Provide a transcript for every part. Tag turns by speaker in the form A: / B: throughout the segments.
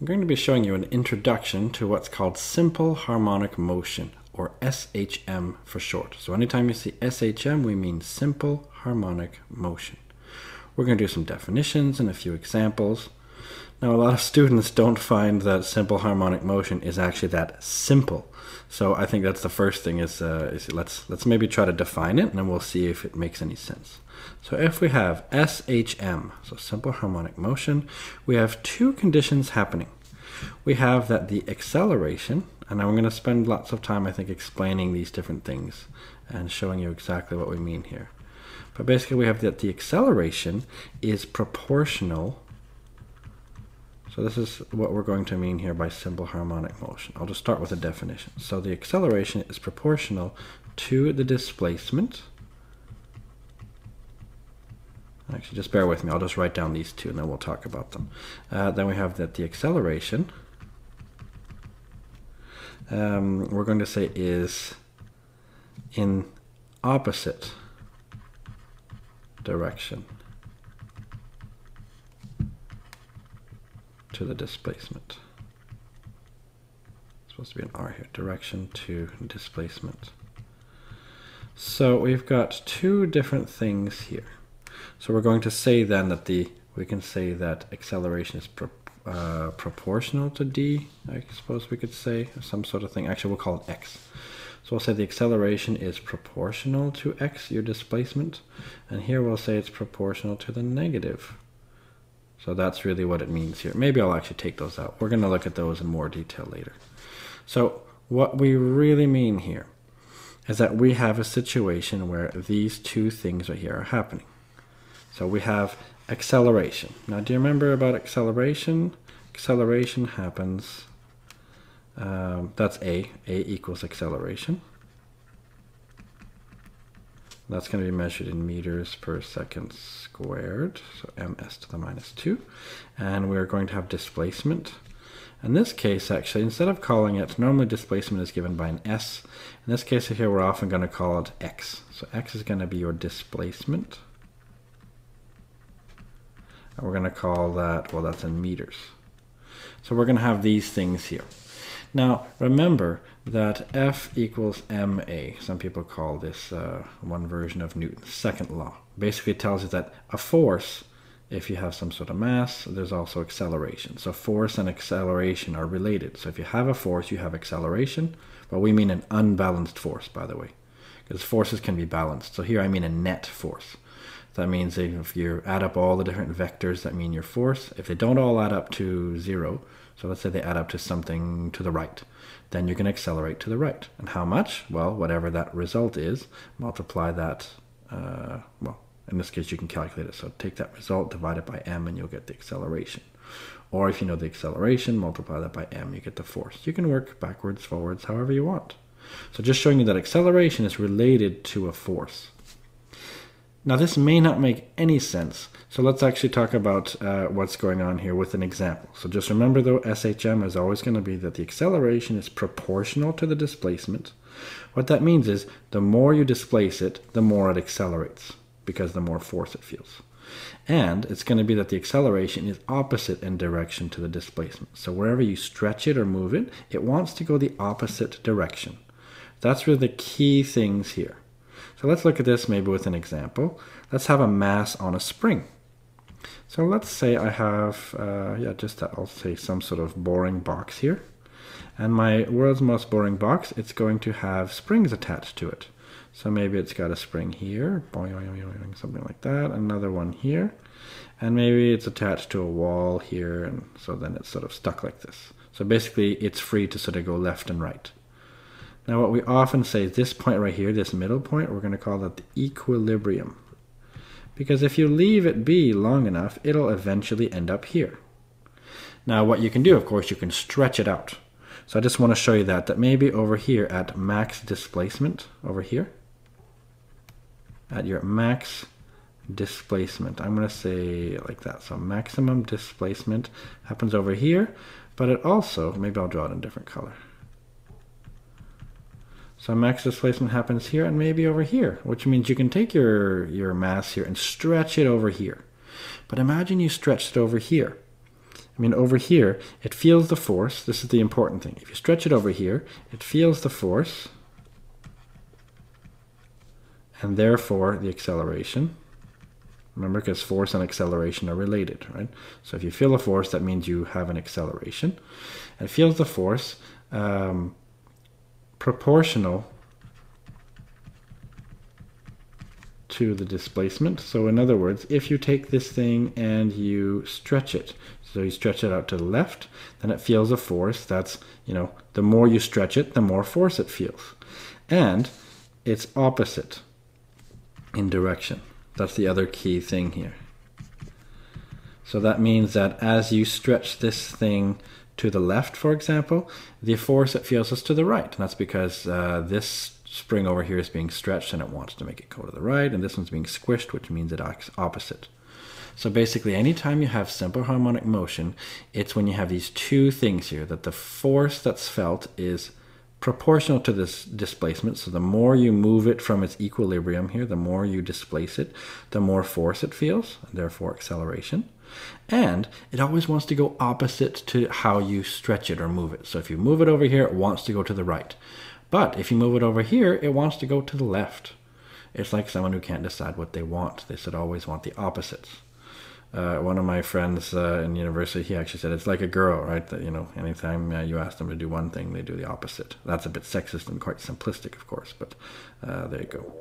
A: I'm going to be showing you an introduction to what's called simple harmonic motion, or SHM for short. So anytime you see SHM, we mean simple harmonic motion. We're going to do some definitions and a few examples. Now, a lot of students don't find that simple harmonic motion is actually that simple. So I think that's the first thing is, uh, is let's, let's maybe try to define it and then we'll see if it makes any sense. So if we have SHM, so simple harmonic motion, we have two conditions happening. We have that the acceleration, and I'm going to spend lots of time, I think, explaining these different things and showing you exactly what we mean here. But basically we have that the acceleration is proportional so this is what we're going to mean here by simple harmonic motion. I'll just start with a definition. So the acceleration is proportional to the displacement Actually, just bear with me. I'll just write down these two and then we'll talk about them. Uh, then we have that the acceleration, um, we're going to say is in opposite direction to the displacement. It's supposed to be an R here, direction to displacement. So we've got two different things here. So we're going to say then that the, we can say that acceleration is pro, uh, proportional to d, I suppose we could say, some sort of thing. Actually, we'll call it x. So we'll say the acceleration is proportional to x, your displacement, and here we'll say it's proportional to the negative. So that's really what it means here. Maybe I'll actually take those out. We're going to look at those in more detail later. So what we really mean here is that we have a situation where these two things right here are happening. So we have acceleration. Now, do you remember about acceleration? Acceleration happens, um, that's A. A equals acceleration. That's going to be measured in meters per second squared, so ms to the minus 2. And we're going to have displacement. In this case, actually, instead of calling it, normally displacement is given by an s. In this case here, we're often going to call it x. So x is going to be your displacement. And we're going to call that, well, that's in meters. So we're going to have these things here. Now, remember that F equals ma. Some people call this uh, one version of Newton's second law. Basically, it tells you that a force, if you have some sort of mass, there's also acceleration. So force and acceleration are related. So if you have a force, you have acceleration. But we mean an unbalanced force, by the way, because forces can be balanced. So here I mean a net force. That means if you add up all the different vectors that mean your force, if they don't all add up to zero, so let's say they add up to something to the right, then you're going to accelerate to the right. And how much? Well, whatever that result is, multiply that, uh, well, in this case you can calculate it. So take that result, divide it by m, and you'll get the acceleration. Or if you know the acceleration, multiply that by m, you get the force. You can work backwards, forwards, however you want. So just showing you that acceleration is related to a force. Now this may not make any sense, so let's actually talk about uh, what's going on here with an example. So just remember though, SHM is always going to be that the acceleration is proportional to the displacement. What that means is the more you displace it, the more it accelerates, because the more force it feels. And it's going to be that the acceleration is opposite in direction to the displacement. So wherever you stretch it or move it, it wants to go the opposite direction. That's really the key things here. So let's look at this maybe with an example. Let's have a mass on a spring. So let's say I have, uh, yeah, just I'll say some sort of boring box here. And my world's most boring box, it's going to have springs attached to it. So maybe it's got a spring here, something like that, another one here, and maybe it's attached to a wall here, and so then it's sort of stuck like this. So basically, it's free to sort of go left and right. Now what we often say is this point right here, this middle point, we're going to call that the equilibrium. Because if you leave it be long enough, it'll eventually end up here. Now what you can do, of course, you can stretch it out. So I just want to show you that, that maybe over here at max displacement, over here, at your max displacement, I'm going to say like that. So maximum displacement happens over here, but it also, maybe I'll draw it in a different color. So max displacement happens here and maybe over here, which means you can take your, your mass here and stretch it over here. But imagine you stretched it over here. I mean, over here, it feels the force. This is the important thing. If you stretch it over here, it feels the force, and therefore the acceleration. Remember, because force and acceleration are related, right? So if you feel a force, that means you have an acceleration. It feels the force um, proportional to the displacement. So in other words, if you take this thing and you stretch it, so you stretch it out to the left, then it feels a force that's, you know, the more you stretch it, the more force it feels. And it's opposite in direction. That's the other key thing here. So that means that as you stretch this thing to the left, for example, the force it feels is to the right. And that's because uh, this spring over here is being stretched and it wants to make it go to the right, and this one's being squished, which means it acts opposite. So basically, anytime you have simple harmonic motion, it's when you have these two things here, that the force that's felt is proportional to this displacement. So the more you move it from its equilibrium here, the more you displace it, the more force it feels, and therefore acceleration. And it always wants to go opposite to how you stretch it or move it. So if you move it over here, it wants to go to the right. But if you move it over here, it wants to go to the left. It's like someone who can't decide what they want. They should always want the opposites. Uh, one of my friends uh, in university, he actually said it's like a girl, right? That you know, anytime uh, you ask them to do one thing, they do the opposite. That's a bit sexist and quite simplistic, of course, but uh, there you go.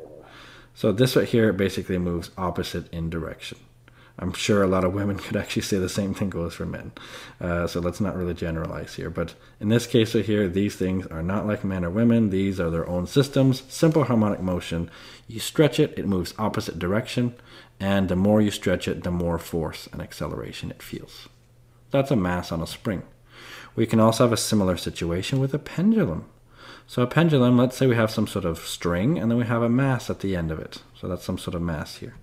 A: So this right here basically moves opposite in direction. I'm sure a lot of women could actually say the same thing goes for men. Uh, so let's not really generalize here. But in this case right here, these things are not like men or women. These are their own systems. Simple harmonic motion. You stretch it, it moves opposite direction. And the more you stretch it, the more force and acceleration it feels. That's a mass on a spring. We can also have a similar situation with a pendulum. So a pendulum, let's say we have some sort of string and then we have a mass at the end of it. So that's some sort of mass here.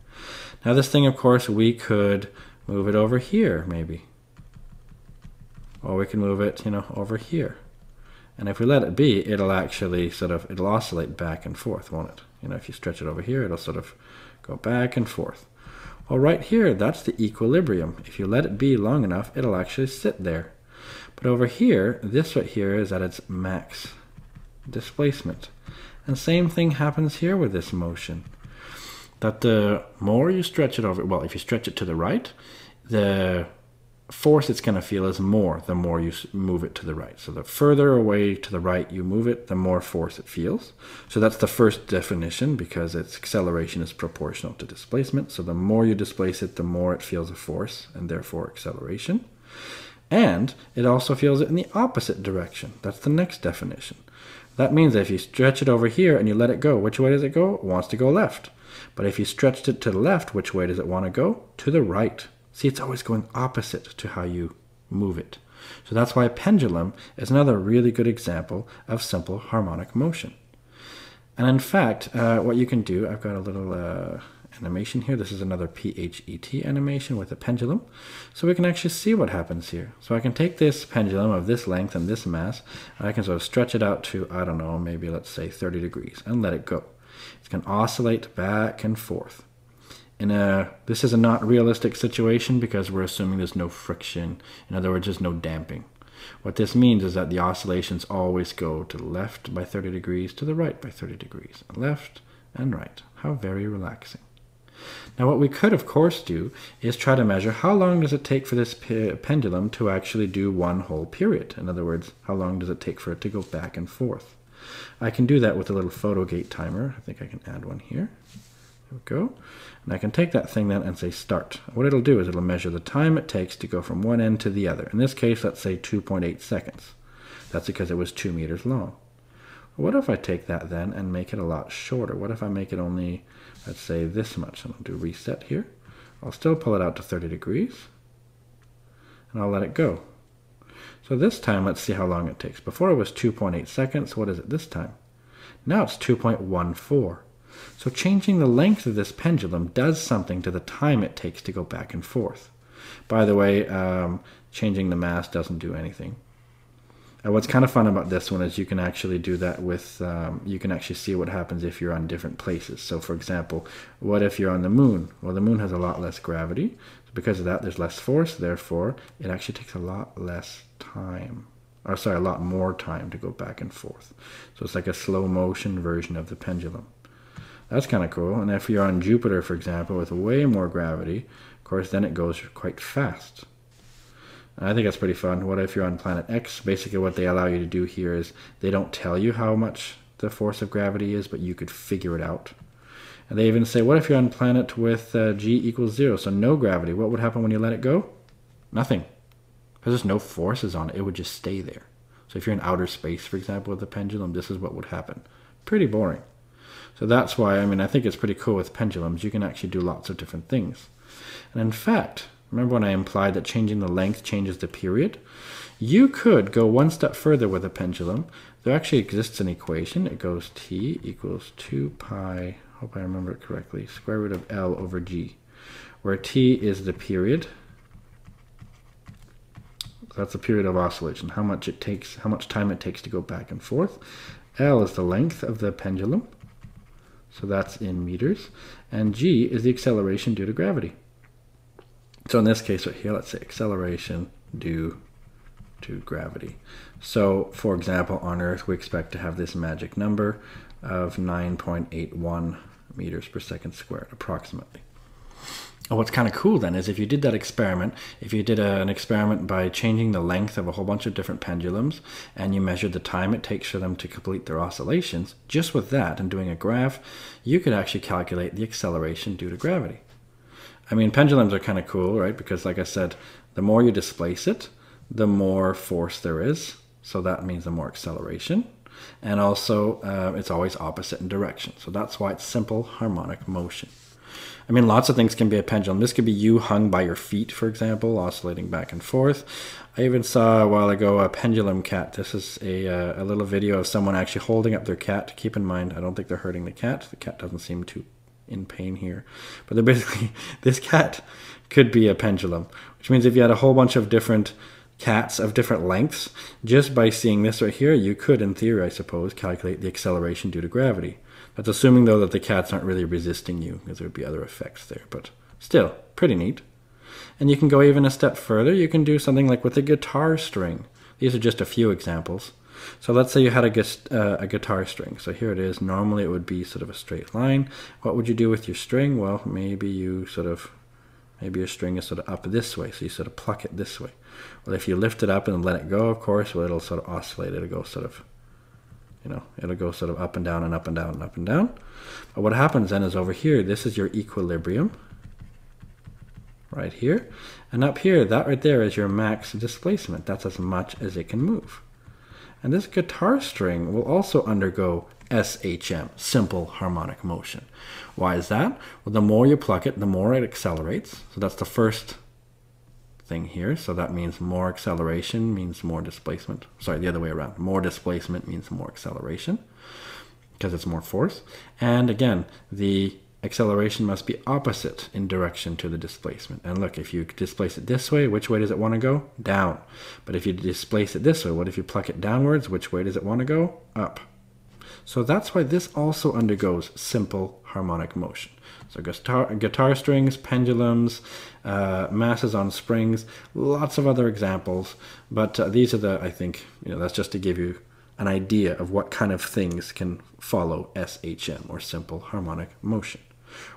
A: Now this thing, of course, we could move it over here, maybe. Or we can move it, you know, over here. And if we let it be, it'll actually sort of, it'll oscillate back and forth, won't it? You know, if you stretch it over here, it'll sort of go back and forth. Well, right here, that's the equilibrium. If you let it be long enough, it'll actually sit there. But over here, this right here is at its max displacement. And same thing happens here with this motion that the more you stretch it over, well, if you stretch it to the right, the force it's going to feel is more the more you move it to the right. So the further away to the right you move it, the more force it feels. So that's the first definition because its acceleration is proportional to displacement. So the more you displace it, the more it feels a force and therefore acceleration. And it also feels it in the opposite direction. That's the next definition. That means that if you stretch it over here and you let it go, which way does it go? It wants to go left. But if you stretched it to the left, which way does it want to go? To the right. See, it's always going opposite to how you move it. So that's why a pendulum is another really good example of simple harmonic motion. And in fact, uh, what you can do, I've got a little uh, animation here. This is another PHET animation with a pendulum. So we can actually see what happens here. So I can take this pendulum of this length and this mass, and I can sort of stretch it out to, I don't know, maybe let's say 30 degrees, and let it go. It can oscillate back and forth. In a, this is a not realistic situation because we're assuming there's no friction. In other words, there's no damping. What this means is that the oscillations always go to the left by 30 degrees, to the right by 30 degrees, left and right. How very relaxing. Now what we could of course do is try to measure how long does it take for this pendulum to actually do one whole period. In other words, how long does it take for it to go back and forth. I can do that with a little photo gate timer. I think I can add one here. We go. And I can take that thing then and say start. What it'll do is it'll measure the time it takes to go from one end to the other. In this case, let's say 2.8 seconds. That's because it was 2 meters long. What if I take that then and make it a lot shorter? What if I make it only, let's say, this much? And I'll do reset here. I'll still pull it out to 30 degrees. And I'll let it go. So this time, let's see how long it takes. Before it was 2.8 seconds. What is it this time? Now it's 2.14. So changing the length of this pendulum does something to the time it takes to go back and forth. By the way, um, changing the mass doesn't do anything. Uh, what's kind of fun about this one is you can actually do that with, um, you can actually see what happens if you're on different places. So for example, what if you're on the moon? Well, the moon has a lot less gravity. So because of that, there's less force. Therefore, it actually takes a lot less time. Or sorry, a lot more time to go back and forth. So it's like a slow motion version of the pendulum. That's kind of cool. And if you're on Jupiter, for example, with way more gravity, of course, then it goes quite fast. I think that's pretty fun. What if you're on planet X? Basically, what they allow you to do here is they don't tell you how much the force of gravity is, but you could figure it out. And they even say, what if you're on planet with uh, g equals zero, so no gravity? What would happen when you let it go? Nothing. Because there's no forces on it, it would just stay there. So if you're in outer space, for example, with a pendulum, this is what would happen. Pretty boring. So that's why, I mean, I think it's pretty cool with pendulums. You can actually do lots of different things. And in fact, Remember when I implied that changing the length changes the period? You could go one step further with a pendulum. There actually exists an equation. It goes t equals 2 pi, hope I remember it correctly, square root of L over G, where t is the period. That's the period of oscillation, how much it takes, how much time it takes to go back and forth. L is the length of the pendulum, so that's in meters, and G is the acceleration due to gravity. So in this case right here, let's say acceleration due to gravity. So for example, on Earth, we expect to have this magic number of 9.81 meters per second squared, approximately. And what's kind of cool then is if you did that experiment, if you did a, an experiment by changing the length of a whole bunch of different pendulums and you measured the time it takes for them to complete their oscillations, just with that and doing a graph, you could actually calculate the acceleration due to gravity. I mean, pendulums are kind of cool, right? Because, like I said, the more you displace it, the more force there is. So that means the more acceleration. And also, uh, it's always opposite in direction. So that's why it's simple harmonic motion. I mean, lots of things can be a pendulum. This could be you hung by your feet, for example, oscillating back and forth. I even saw a while ago a pendulum cat. This is a, uh, a little video of someone actually holding up their cat. Keep in mind, I don't think they're hurting the cat. The cat doesn't seem to in pain here. But they're basically, this cat could be a pendulum, which means if you had a whole bunch of different cats of different lengths, just by seeing this right here, you could, in theory, I suppose, calculate the acceleration due to gravity. That's assuming, though, that the cats aren't really resisting you, because there would be other effects there. But still, pretty neat. And you can go even a step further. You can do something like with a guitar string. These are just a few examples. So let's say you had a, uh, a guitar string. So here it is. Normally it would be sort of a straight line. What would you do with your string? Well, maybe you sort of, maybe your string is sort of up this way. So you sort of pluck it this way. Well, if you lift it up and let it go, of course, well, it'll sort of oscillate. It'll go sort of, you know, it'll go sort of up and down and up and down and up and down. But what happens then is over here, this is your equilibrium right here. And up here, that right there is your max displacement. That's as much as it can move. And this guitar string will also undergo SHM, simple harmonic motion. Why is that? Well, the more you pluck it, the more it accelerates. So that's the first thing here. So that means more acceleration means more displacement. Sorry, the other way around. More displacement means more acceleration because it's more force. And again, the acceleration must be opposite in direction to the displacement. And look, if you displace it this way, which way does it want to go? Down. But if you displace it this way, what if you pluck it downwards? Which way does it want to go? Up. So that's why this also undergoes simple harmonic motion. So guitar, guitar strings, pendulums, uh, masses on springs, lots of other examples. But uh, these are the, I think, you know, that's just to give you an idea of what kind of things can follow SHM or simple harmonic motion.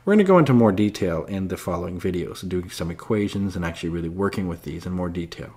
A: We're going to go into more detail in the following videos, doing some equations and actually really working with these in more detail.